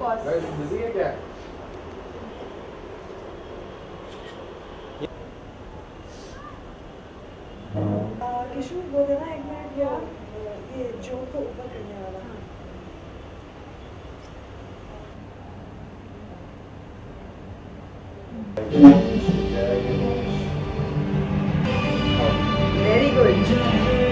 course. भाई busy है क्या किशोर बोले ना एक मिनट वो ये जो को ऊपर करने वाला। वेरी गुड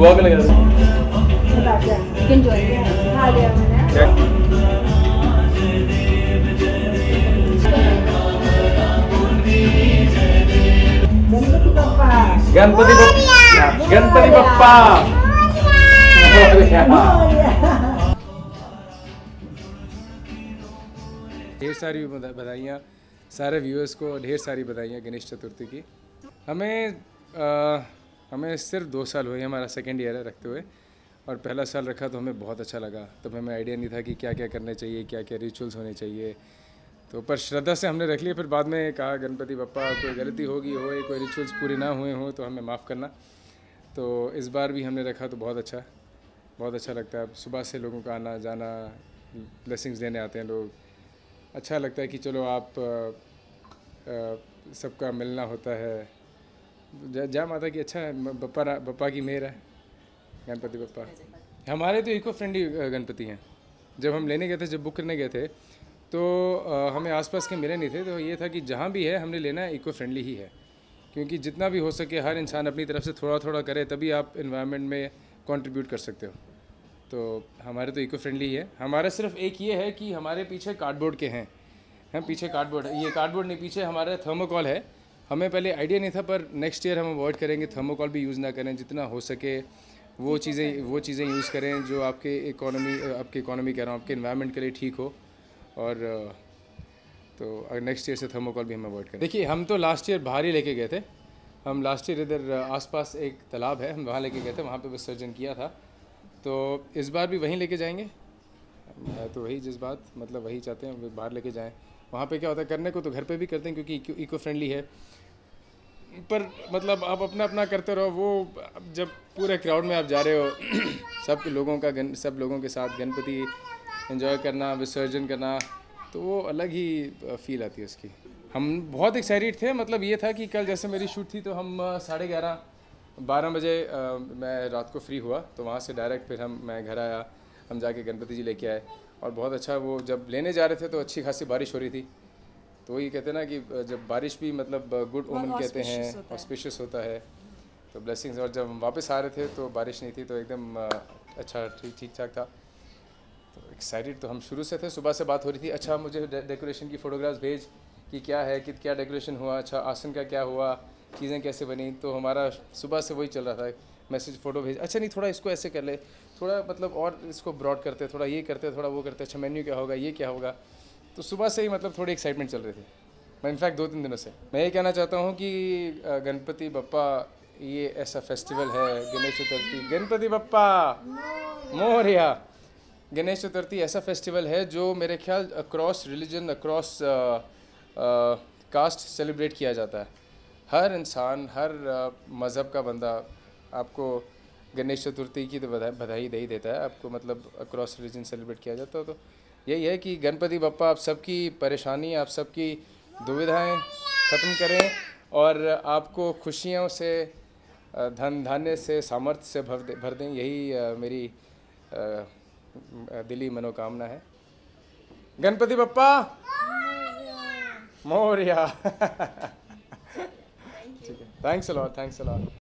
लगा गणपति गणपति बप्पा। ढेर सारी बधा- बधाइयाँ। सारे व्यूअर्स को ढेर सारी बधाइयाँ गणेश चतुर्थी की। हमें आ, हमें सिर्फ़ दो साल हुए हमारा सेकेंड ईयर है रखते हुए, और पहला साल रखा तो हमें बहुत अच्छा लगा। तब हमें आइडिया नहीं था कि क्या क्या करने चाहिए क्या क्या रिचुअल्स होने चाहिए। तो पर श्रद्धा से हमने रख लिया, फिर बाद में कहा, गणपति बप्पा, कोई गलती होगी, होए, कोई रिचुअल्स पूरे ना हुए हों तो हमें माफ़ करना। तो इस बार भी हमने रखा तो बहुत अच्छा बहुत अच्छा लगता है। सुबह से लोगों का आना, जाना ब्लेसिंग्स देने आते हैं लोग। अच्छा लगता है कि चलो आप सबका मिलना होता है। जय जय माता की अच्छा है बप्पा बप्पा की मेहर है, गणपति बप्पा हमारे तो इको फ्रेंडली गणपति हैं। जब हम लेने गए थे, जब बुक करने गए थे तो हमें आसपास के मिले नहीं थे तो ये था कि जहाँ भी है, हमने लेना है इको फ्रेंडली ही है। क्योंकि जितना भी हो सके, हर इंसान अपनी तरफ़ से थोड़ा थोड़ा करे, तभी आप इन्वायरमेंट में कंट्रीब्यूट कर सकते हो। तो हमारे तो इको फ्रेंडली ही है। हमारा सिर्फ़ एक ये है कि हमारे पीछे कार्डबोर्ड के हैं। हैं, पीछे कार्डबोर्ड है। ये कार्डबोर्ड नहीं, पीछे हमारा थर्मोकॉल है। हमें पहले आइडिया नहीं था पर नेक्स्ट ईयर हम अवॉइड करेंगे थर्मोकॉल भी यूज़ ना करें जितना हो सके वो चीज़ें वो चीज़ें यूज़ करें जो आपके इकोनॉमी आपकी इकोनॉमी कह रहा हूँ आपके इन्वायरमेंट के लिए ठीक हो। और तो नेक्स्ट ईयर से थर्मोकॉल भी हम अवॉइड करें। देखिए हम तो लास्ट ईयर बाहर ही लेके गए थे। हम लास्ट ईयर इधर आसपास एक तालाब है हम वहाँ लेके गए थे वहाँ पे विसर्जन किया था। तो इस बार भी वहीं लेके जाएँगे। तो वही जिस बात मतलब वही चाहते हैं बाहर लेके जाएँ। वहाँ पे क्या होता है, करने को तो घर पे भी करते हैं क्योंकि इको फ्रेंडली है। पर मतलब आप अपना अपना करते रहो, वो जब पूरे क्राउड में आप जा रहे हो, सब लोगों का गन सब लोगों के साथ गणपति एंजॉय करना, विसर्जन करना तो वो अलग ही फील आती है उसकी। हम बहुत एक्साइटेड थे मतलब ये था कि कल जैसे मेरी शूट थी तो हम साढ़े ग्यारह, बारह बजे मैं रात को फ्री हुआ तो वहाँ से डायरेक्ट फिर हम, मैं घर आया, हम जाके गणपति जी लेके आए। और बहुत अच्छा वो जब लेने जा रहे थे तो अच्छी खासी बारिश हो रही थी। तो वही कहते हैं ना कि जब बारिश भी मतलब गुड ओमन कहते हैं है। ऑस्पिशियस होता है। तो ब्लेसिंग्स और जब वापस आ रहे थे तो बारिश नहीं थी तो एकदम अच्छा ठीक ठीक ठाक था। तो एक्साइटेड तो हम शुरू से थे सुबह से बात हो रही थी अच्छा मुझे डेकोरेशन की फ़ोटोग्राफ्स भेज कि क्या है कि क्या डेकोरेशन हुआ अच्छा आसन का क्या हुआ चीज़ें कैसे बनी तो हमारा सुबह से वही चल रहा था। मैसेज, फ़ोटो भेज अच्छा नहीं, थोड़ा इसको ऐसे कर ले, थोड़ा मतलब और इसको ब्रॉड करते, थोड़ा ये करते, थोड़ा वो करते अच्छा मेन्यू क्या होगा, ये क्या होगा? तो सुबह से ही मतलब थोड़ी एक्साइटमेंट चल रही थी। मैं इनफैक्ट दो तीन दिनों से। मैं ये कहना चाहता हूँ कि गणपति बप्पा, ये ऐसा फेस्टिवल है, गणेश चतुर्थी, गणपति बप्पा! मोरिया! गणेश चतुर्थी ऐसा फेस्टिवल है जो मेरे ख्याल across religion across caste celebrate किया जाता है। हर इंसान, हर मज़हब का बंदा आपको गणेश चतुर्थी की तो बधाई बधाई दे ही देता है। आपको मतलब अक्रॉस रिलीजन सेलिब्रेट किया जाता है तो। यही है कि गणपति बप्पा आप सबकी परेशानी आप सबकी दुविधाएँ ख़त्म करें और आपको खुशियों से धन धान्य से सामर्थ्य से भर दे भर दें। यही मेरी दिली मनोकामना है। गणपति बप्पा! मोरिया। ठीक है। Thanks a lot thanks a lot